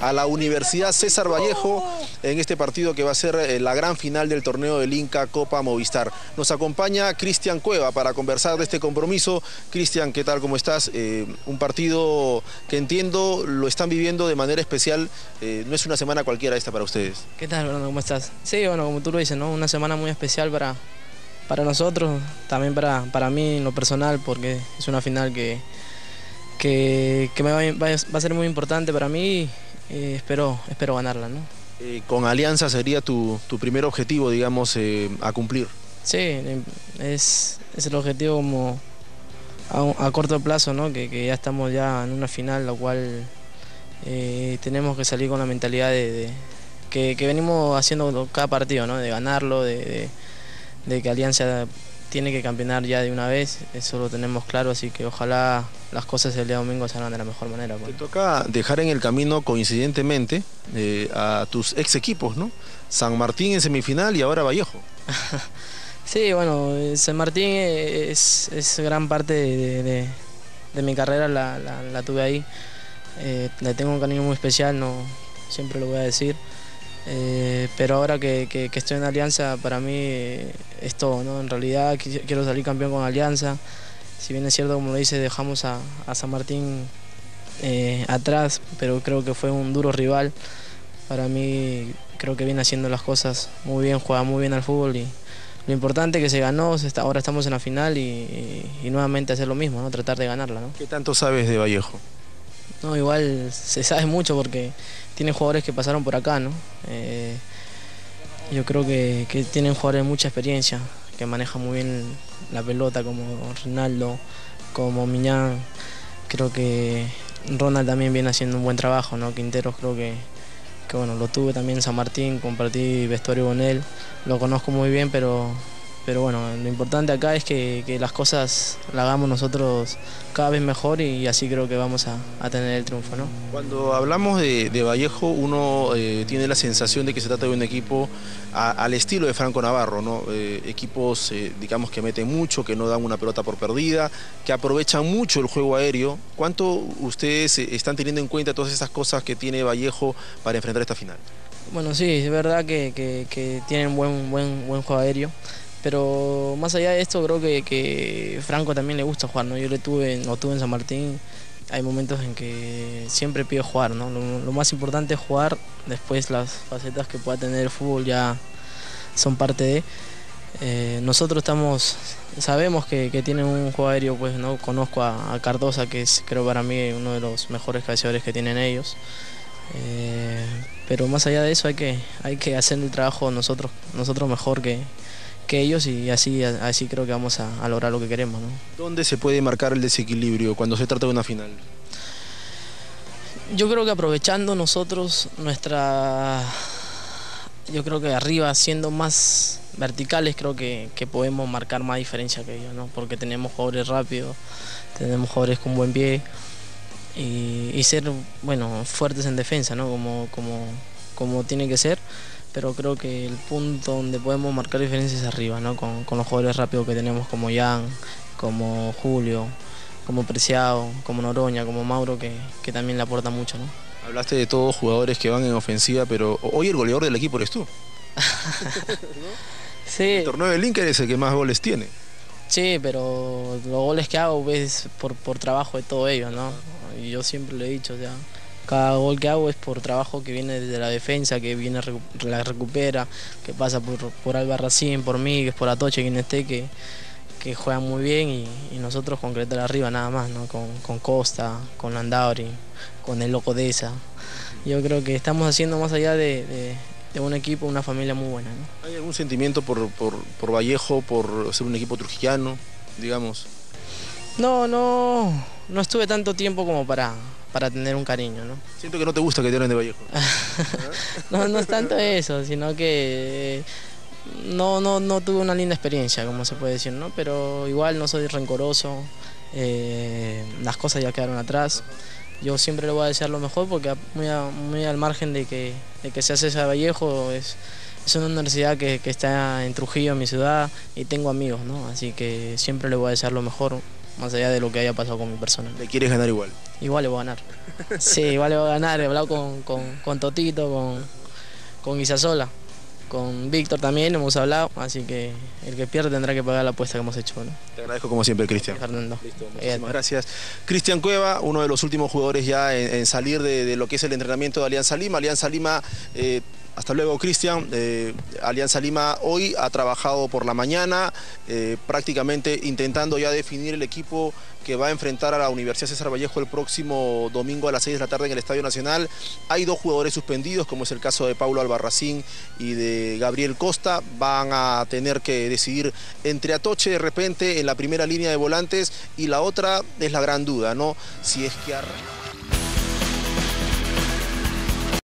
a la Universidad César Vallejo en este partido que va a ser eh, la gran final del torneo del Inca Copa Movistar. Nos acompaña Cristian Cueva para conversar de este compromiso. Cristian, ¿qué tal? ¿Cómo estás? Eh, un partido que entiendo lo están viviendo de manera especial. Eh, no es una semana cualquiera esta para ustedes. ¿Qué tal, Bruno? ¿Cómo estás? Sí, bueno, como tú lo dices, ¿no? Una semana muy especial para, para nosotros, también para, para mí en lo personal, porque es una final que, que, me va, a ser muy importante para mí y espero, espero ganarla. ¿no? Eh, con Alianza sería tu, primer objetivo, digamos, eh, a cumplir. Sí, es, es el objetivo como a, corto plazo, ¿no? Que, ya estamos ya en una final, lo cual eh, tenemos que salir con la mentalidad de, que, venimos haciendo cada partido, ¿no? de ganarlo, de, de que Alianza tiene que campeonar ya de una vez, eso lo tenemos claro, así que ojalá las cosas el día domingo salgan de la mejor manera. Pues. Te toca dejar en el camino coincidentemente eh, a tus ex equipos, ¿no? San Martín en semifinal y ahora Vallejo. sí, bueno, San Martín es, gran parte de, mi carrera, la, tuve ahí. Eh, le tengo un cariño muy especial, no siempre lo voy a decir. Eh, pero ahora que, estoy en Alianza, para mí es todo, ¿no? En realidad quiero salir campeón con Alianza. Si bien es cierto, como lo dice, dejamos a, San Martín eh, atrás, pero creo que fue un duro rival. Para mí creo que viene haciendo las cosas muy bien, juega muy bien al fútbol y lo importante es que se ganó, ahora estamos en la final y, nuevamente hacer lo mismo, ¿no? tratar de ganarla. ¿Qué tanto sabes de Vallejo? No, igual se sabe mucho porque tiene jugadores que pasaron por acá, ¿no? Eh, yo creo que, tienen jugadores de mucha experiencia, que manejan muy bien la pelota, como Ronaldo, como Miñán. Creo que Ronald también viene haciendo un buen trabajo, ¿no? Quinteros creo que, que bueno, lo tuve también en San Martín, compartí vestuario con él, lo conozco muy bien, pero pero bueno, lo importante acá es que, las cosas las hagamos nosotros cada vez mejor y así creo que vamos a, tener el triunfo. ¿no? Cuando hablamos de, Vallejo, uno eh, tiene la sensación de que se trata de un equipo al estilo de Franco Navarro, ¿no? Eh, equipos eh, digamos que meten mucho, que no dan una pelota por perdida, que aprovechan mucho el juego aéreo. ¿Cuánto ustedes están teniendo en cuenta todas esas cosas que tiene Vallejo para enfrentar esta final? Bueno, sí, es verdad que, que tienen buen, buen, buen juego aéreo. Pero más allá de esto, creo que, Franco también le gusta jugar, ¿no? Yo le tuve, lo tuve en San Martín, hay momentos en que siempre pido jugar, ¿no? Lo, más importante es jugar, después las facetas que pueda tener el fútbol ya son parte de. Eh, nosotros estamos, sabemos que, que tienen un juego aéreo, pues no conozco a, Cardosa, que es creo para mí uno de los mejores cabeceadores que tienen ellos. Eh, pero más allá de eso hay que, hay que hacer el trabajo nosotros, nosotros mejor que, que ellos y así, así creo que vamos a, lograr lo que queremos. ¿Dónde se puede marcar el desequilibrio cuando se trata de una final? Yo creo que aprovechando nosotros nuestra... Yo creo que arriba, siendo más verticales, creo que, podemos marcar más diferencia que ellos, ¿no? porque tenemos jugadores rápidos, tenemos jugadores con buen pie y, ser bueno, fuertes en defensa, ¿no? como, como, como tiene que ser pero creo que el punto donde podemos marcar diferencias es arriba, ¿no? con, los jugadores rápidos que tenemos como Jan, como Julio, como Preciado, como Noroña, como Mauro, que, también le aporta mucho. ¿no? Hablaste de todos jugadores que van en ofensiva, pero hoy el goleador del equipo eres tú. sí. El torneo del Inca es el que más goles tiene. Sí, pero los goles que hago es por, por trabajo de todo ellos, ¿no? Y yo siempre lo he dicho, ya. Cada gol que hago es por trabajo que viene desde la defensa, que viene la recupera, que pasa por, por Albarracín, por Miguel, por Atoche, quien esté, que, que juegan muy bien y, nosotros concretar arriba nada más, ¿no? con, Costa, con Landauri, con el Loco de esa. Yo creo que estamos haciendo más allá de, un equipo, una familia muy buena. ¿Hay algún sentimiento por, por, Vallejo, por ser un equipo trujillano, digamos? No, no, no estuve tanto tiempo como para, para tener un cariño, ¿no? Siento que no te gusta que te hablen de Vallejo. no, no es tanto eso, sino que no, no, no tuve una linda experiencia, como se puede decir, ¿no? Pero igual no soy rencoroso, eh, las cosas ya quedaron atrás. Yo siempre le voy a desear lo mejor porque muy, muy al margen de que, de que se hace ese Vallejo, es, es una universidad que, que, está en Trujillo, en mi ciudad, y tengo amigos, ¿no? Así que siempre le voy a desear lo mejor, más allá de lo que haya pasado con mi persona. ¿Le quieres ganar igual? Igual le voy a ganar. Sí, igual le voy a ganar. He hablado con, con, Totito, con, con Guisasola, con Víctor también hemos hablado, así que el que pierde tendrá que pagar la apuesta que hemos hecho. Te agradezco como siempre, Cristian. Fernando. muchísimas gracias. Cristian Cueva, uno de los últimos jugadores ya en, salir de, lo que es el entrenamiento de Alianza Lima. Alianza Lima eh, hasta luego, Cristian. Eh, Alianza Lima hoy ha trabajado por la mañana, eh, prácticamente intentando ya definir el equipo que va a enfrentar a la Universidad César Vallejo el próximo domingo a las 6 de la tarde en el Estadio Nacional. Hay dos jugadores suspendidos, como es el caso de Paulo Albarracín y de Gabriel Costa. Van a tener que decidir entre Atoche de repente en la primera línea de volantes y la otra es la gran duda, ¿no? Si es que...